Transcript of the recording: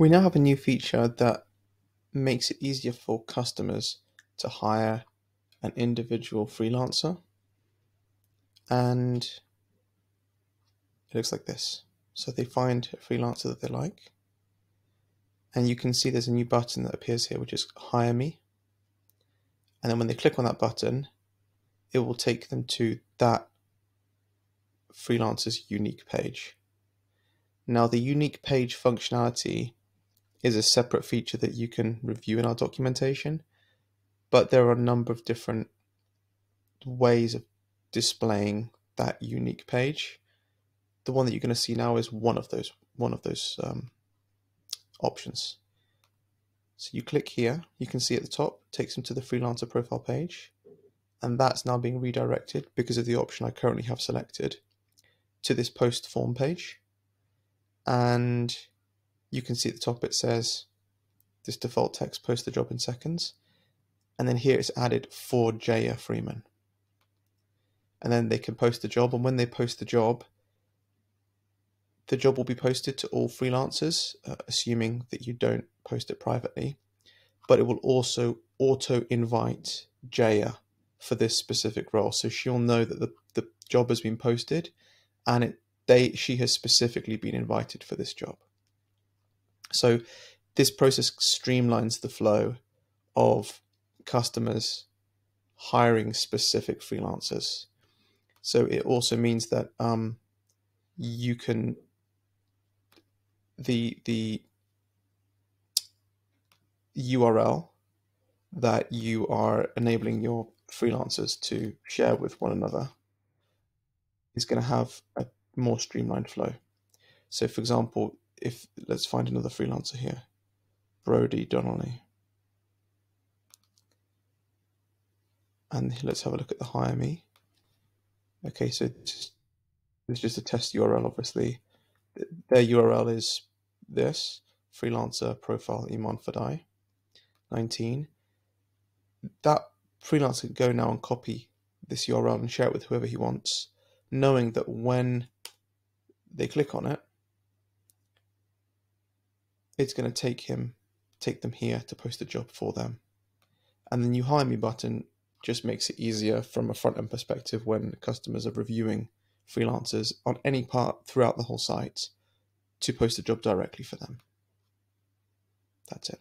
We now have a new feature that makes it easier for customers to hire an individual freelancer. And it looks like this. So they find a freelancer that they like. And you can see there's a new button that appears here, which is Hire Me. And then when they click on that button, it will take them to that freelancer's unique page. Now, the unique page functionality is a separate feature that you can review in our documentation, but there are a number of different ways of displaying that unique page. The one that you're going to see now is one of those one of those um, options. So you click here, you can see at the top, takes them to the freelancer profile page, and that's now being redirected because of the option I currently have selected to this post form page. And you can see at the top it says this default text post the job in seconds. And then here it's added for Jaya Freeman. And then they can post the job. And when they post the job, the job will be posted to all freelancers, uh, assuming that you don't post it privately. But it will also auto invite Jaya for this specific role. So she'll know that the, the job has been posted and it, they she has specifically been invited for this job. So this process streamlines the flow of customers hiring specific freelancers. So it also means that um, you can the the URL that you are enabling your freelancers to share with one another is going to have a more streamlined flow. So, for example, if let's find another freelancer here, Brody Donnelly. And let's have a look at the hire me. Okay, so it's just a test URL, obviously. Their URL is this freelancer profile Iman Fadai 19. That freelancer can go now and copy this URL and share it with whoever he wants, knowing that when they click on it, it's going to take him, take them here to post a job for them. And the new hire me button just makes it easier from a front end perspective when customers are reviewing freelancers on any part throughout the whole site to post a job directly for them. That's it.